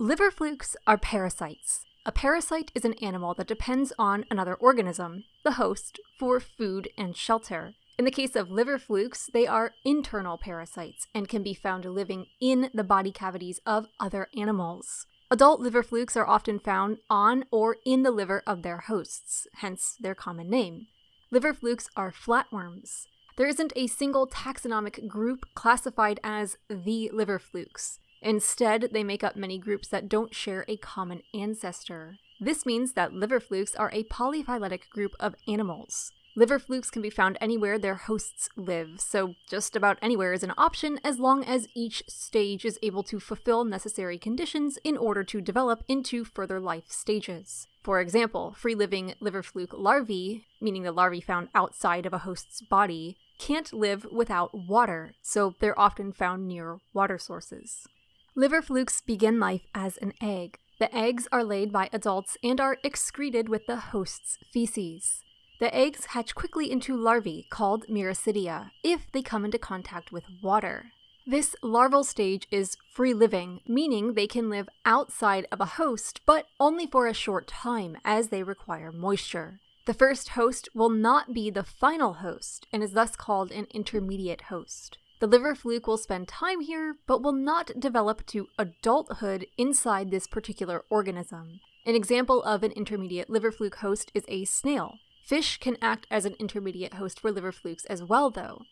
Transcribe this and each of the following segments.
Liver flukes are parasites. A parasite is an animal that depends on another organism, the host, for food and shelter. In the case of liver flukes, they are internal parasites and can be found living in the body cavities of other animals. Adult liver flukes are often found on or in the liver of their hosts, hence their common name. Liver flukes are flatworms. There isn't a single taxonomic group classified as the liver flukes. Instead, they make up many groups that don't share a common ancestor. This means that liver flukes are a polyphyletic group of animals. Liver flukes can be found anywhere their hosts live, so just about anywhere is an option as long as each stage is able to fulfill necessary conditions in order to develop into further life stages. For example, free living liver fluke larvae, meaning the larvae found outside of a host's body, can't live without water, so they're often found near water sources. Liver flukes begin life as an egg. The eggs are laid by adults and are excreted with the host's feces. The eggs hatch quickly into larvae called miracidia if they come into contact with water. This larval stage is free living, meaning they can live outside of a host, but only for a short time as they require moisture. The first host will not be the final host and is thus called an intermediate host. The liver fluke will spend time here, but will not develop to adulthood inside this particular organism. An example of an intermediate liver fluke host is a snail. Fish can act as an intermediate host for liver flukes as well, though.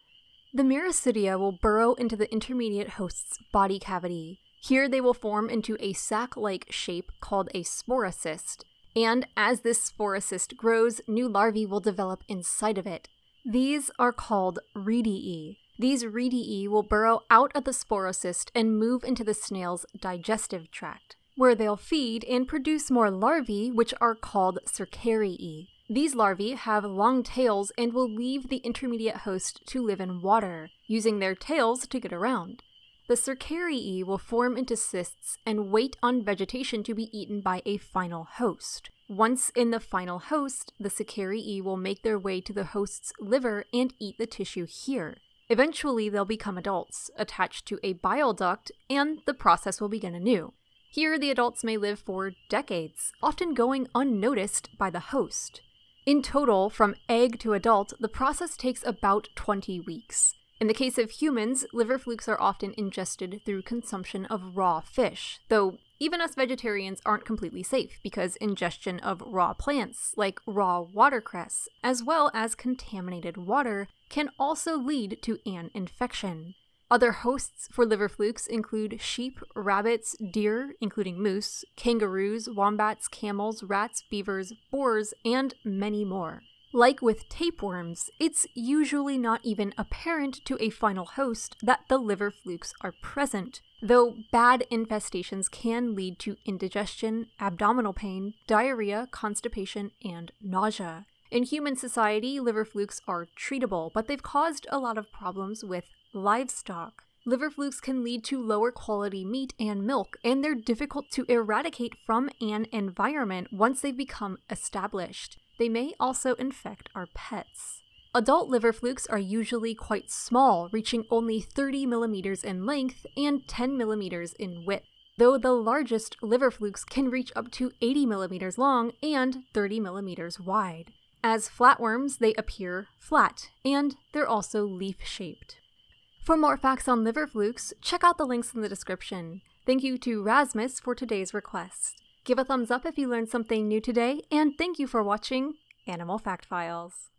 The Miracidia will burrow into the intermediate host's body cavity. Here they will form into a sac like shape called a sporocyst, and as this sporocyst grows, new larvae will develop inside of it. These are called rediae. These rediae will burrow out of the sporocyst and move into the snail's digestive tract, where they'll feed and produce more larvae, which are called cercariae. These larvae have long tails and will leave the intermediate host to live in water, using their tails to get around. The cercariae will form into cysts and wait on vegetation to be eaten by a final host. Once in the final host, the cercariae will make their way to the host's liver and eat the tissue here. Eventually, they'll become adults, attached to a bile duct, and the process will begin anew. Here, the adults may live for decades, often going unnoticed by the host. In total, from egg to adult, the process takes about 20 weeks. In the case of humans, liver flukes are often ingested through consumption of raw fish, though even us vegetarians aren't completely safe because ingestion of raw plants, like raw watercress, as well as contaminated water, can also lead to an infection. Other hosts for liver flukes include sheep, rabbits, deer, including moose, kangaroos, wombats, camels, rats, beavers, boars, and many more. Like with tapeworms, it's usually not even apparent to a final host that the liver flukes are present, though bad infestations can lead to indigestion, abdominal pain, diarrhea, constipation, and nausea. In human society, liver flukes are treatable, but they've caused a lot of problems with livestock. Liver flukes can lead to lower quality meat and milk, and they're difficult to eradicate from an environment once they've become established. They may also infect our pets. Adult liver flukes are usually quite small, reaching only 30 millimeters in length and 10 millimeters in width, though the largest liver flukes can reach up to 80 millimeters long and 30 millimeters wide. As flatworms, they appear flat, and they're also leaf shaped. For more facts on liver flukes, check out the links in the description. Thank you to Rasmus for today's request. Give a thumbs up if you learned something new today, and thank you for watching Animal Fact Files.